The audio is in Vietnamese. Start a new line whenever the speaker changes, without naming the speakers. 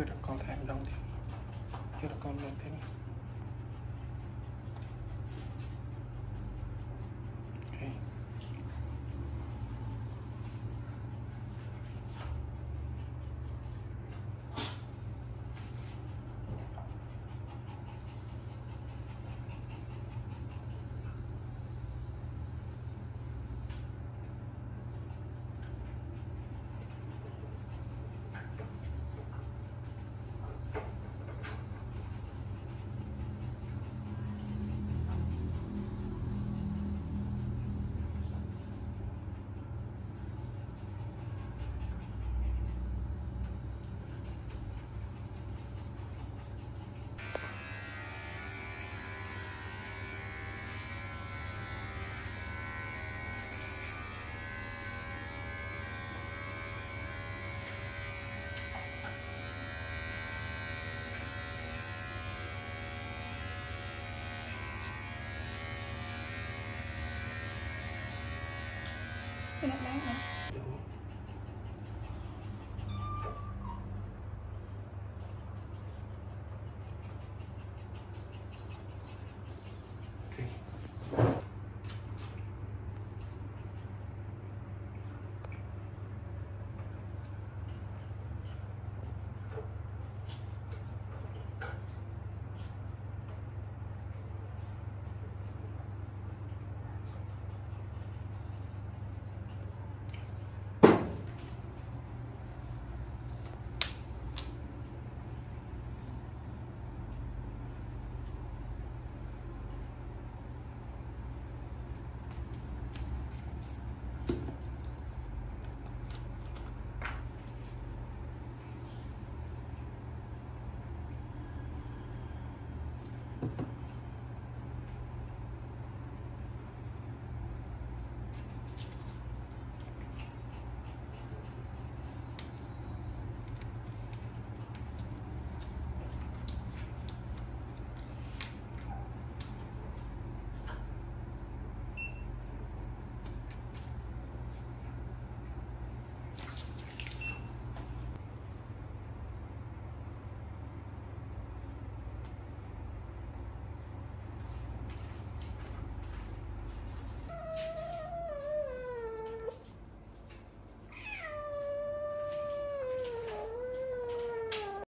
chưa được con thêm đông thì chưa được con lên thế này.